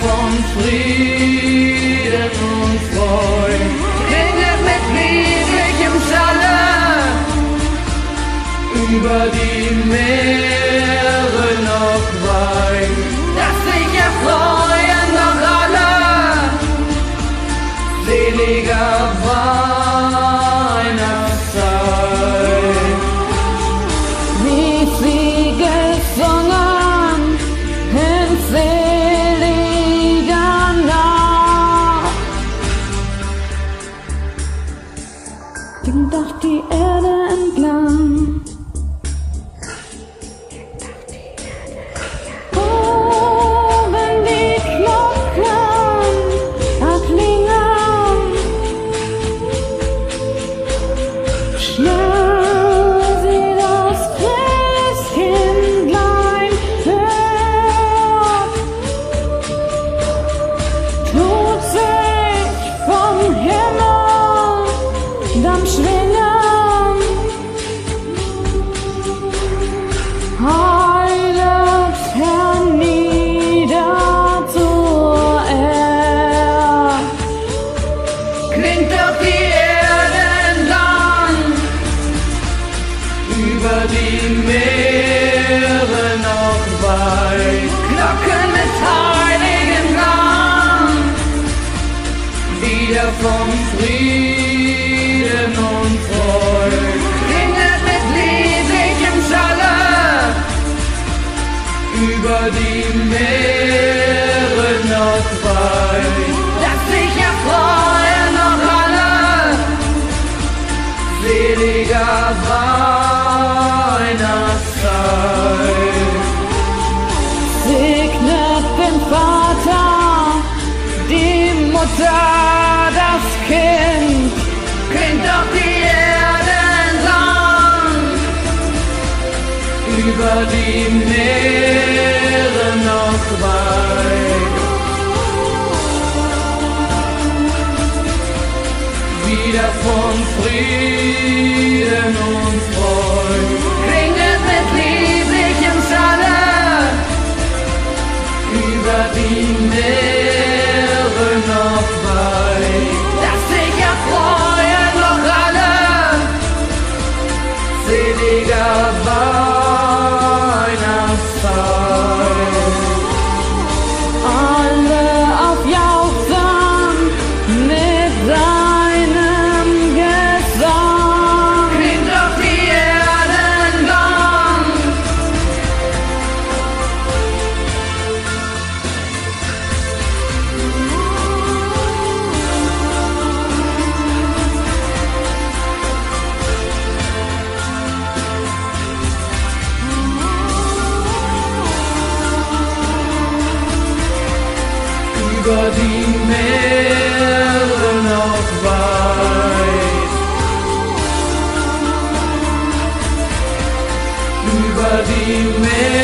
von Frieden und Freud. Regnet mit lieblichem Schalle über die Meere Doch die Erde entlang. Heilet hernieder zur Erde. Klingt doch die Erde entlang, über die Meere noch weit. Glocken die Meere noch weit. Dass sich erfreuen noch alle seliger Weihnachtszeit. Segnet den Vater, die Mutter, das Kind. Klingt doch die Erde entlang, über die Meere weit. Wieder von Frieden über die Meere noch weit. Über die Meere